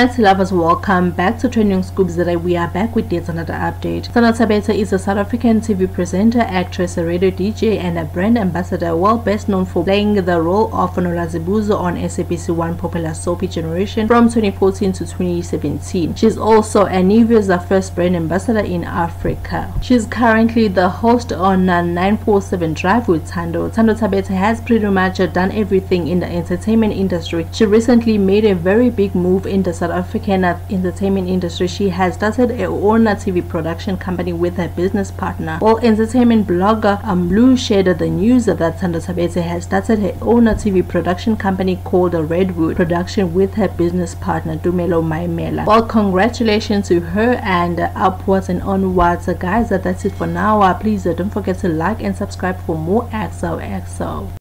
Fancy lovers, welcome back to Trending Scoops. Today we are back with yet another update. Thando Thabethe is a South African TV presenter, actress, a radio DJ, and a brand ambassador. Well, best known for playing the role of Nolwazi Buzo on SABC One popular soapy Generation from 2014 to 2017. She's also a Nivea's first brand ambassador in Africa. She's currently the host on 947 Drive with Thando. Thando Thabethe has pretty much done everything in the entertainment industry. She recently made a very big move in the South African entertainment industry, she has started a own TV production company with her business partner. While entertainment blogger um, Amlu shared the news that Thando Thabethe has started her own TV production company called the Redwood Production with her business partner Tumelo Maimela. Well, congratulations to her and upwards and onwards. Guys, that's it for now. Uh, please uh, don't forget to like and subscribe for more XOXO.